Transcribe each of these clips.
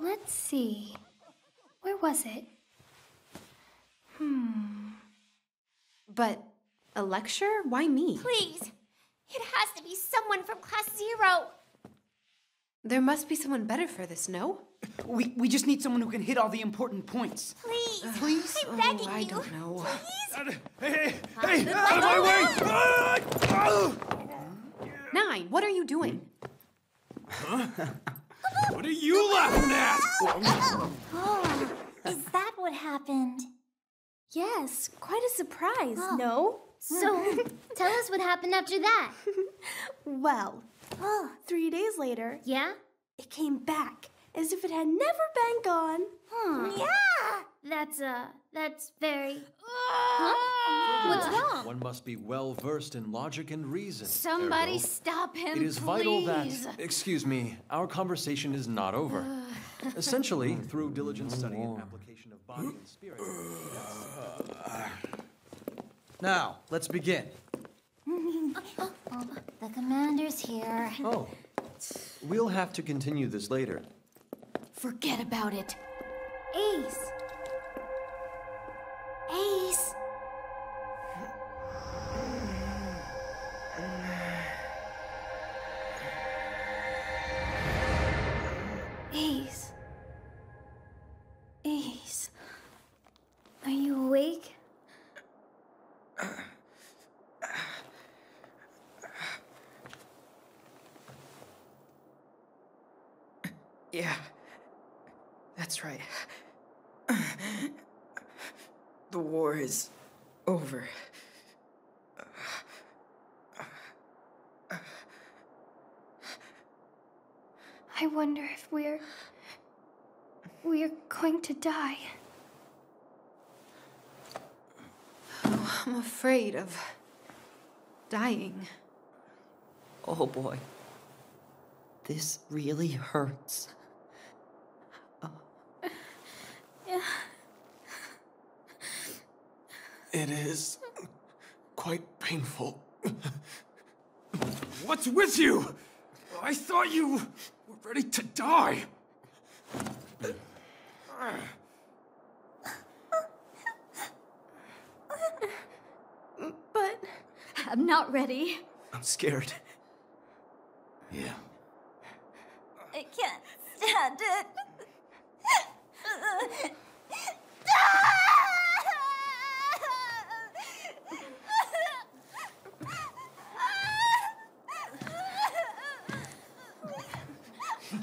Let's see. Where was it? Hmm. But a lecture? Why me? Please! It has to be someone from class zero! There must be someone better for this, no? We, we just need someone who can hit all the important points. Please! Please? I'm begging oh, I you! don't know. Please! Hey, hey, hey! Out of my way! Nine, what are you doing? Huh? What are you laughing at? Oh, is that what happened? Yes, quite a surprise, Oh. no? So, tell us what happened after that. Well, Oh, three days later, yeah? it came back as if it had never been gone. Hmm. Yeah! That's, uh, that's very. Huh? What's wrong? One must be well versed in logic and reason. Somebody Ergo, stop him, It is vital that. Excuse me, our conversation is not over. Essentially, through diligent study and application of body and spirit. Now, let's begin. The commander's here. Oh, we'll have to continue this later. Forget about it. Ace. Ace. Ace. Yeah. That's right. The war is over. I wonder if we're. We're going to die. I'm afraid of dying. Oh boy. This really hurts. It is quite painful. What's with you? I thought you were ready to die. But I'm not ready. I'm scared. Yeah. I can't stand it.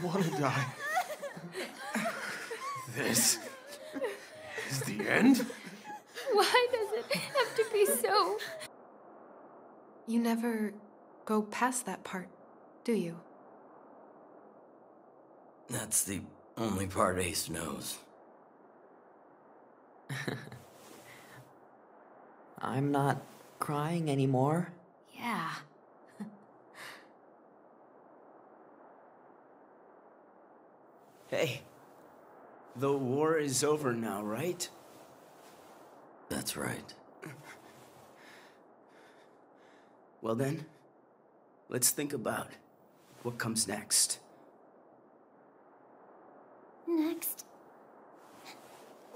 want to die. This is the end? Why does it have to be so? You never go past that part, do you? That's the only part Ace knows. I'm not crying anymore. Hey. The war is over now, right? That's right. Well then, let's think about what comes next. Next.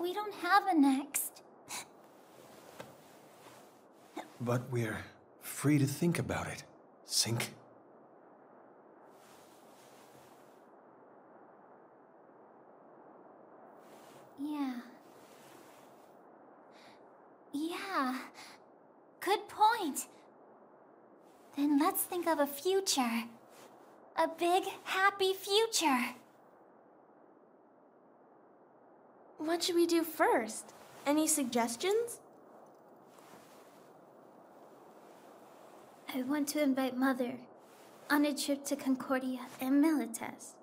We don't have a next. But we're free to think about it. Sink. Yeah. Yeah. Good point. Then let's think of a future. A big, happy future. What should we do first? Any suggestions? I want to invite Mother on a trip to Concordia and Milites.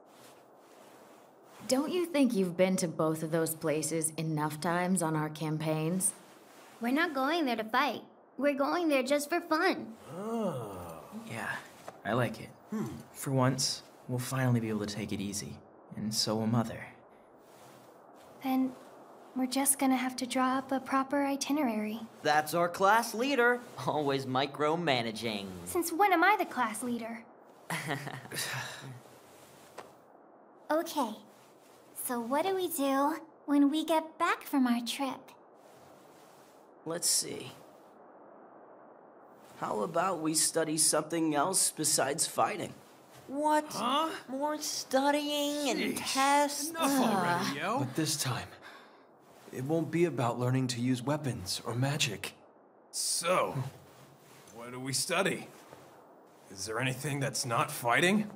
Don't you think you've been to both of those places enough times on our campaigns? We're not going there to fight. We're going there just for fun. Oh. Yeah, I like it. Hmm. For once, we'll finally be able to take it easy. And so will Mother. Then we're just gonna have to draw up a proper itinerary. That's our class leader, always micromanaging. Since when am I the class leader? Okay, so what do we do when we get back from our trip? Let's see. How about we study something else besides fighting? What? More studying and tests? Enough already, Yo! But this time, it won't be about learning to use weapons or magic. So, what do we study? Is there anything that's not fighting?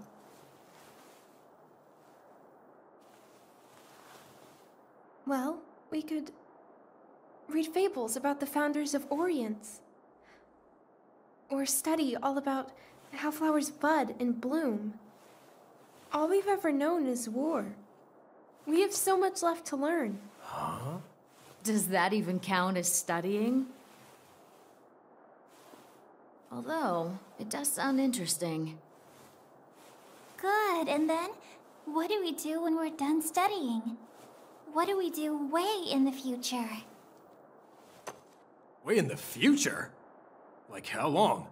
Well, we could read fables about the founders of Orience. Or study all about how flowers bud and bloom. All we've ever known is war. We have so much left to learn. Huh? Does that even count as studying? Although, it does sound interesting. Good, and then what do we do when we're done studying? What do we do way in the future? Way in the future? Like how long?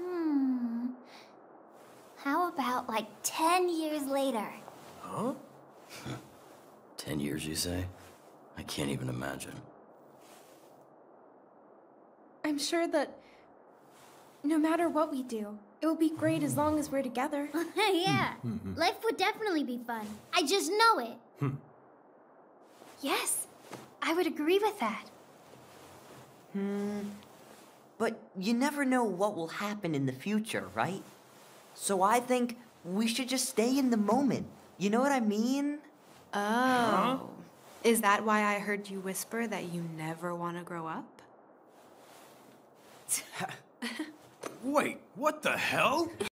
Hmm. How about like 10 years later? Huh? Ten years, you say? I can't even imagine. I'm sure that no matter what we do, it will be great as long as we're together. yeah, life would definitely be fun. I just know it. Yes, I would agree with that. Hmm. But you never know what will happen in the future, right? So I think we should just stay in the moment. You know what I mean? Oh. Huh? Is that why I heard you whisper that you never want to grow up? Wait, what the hell?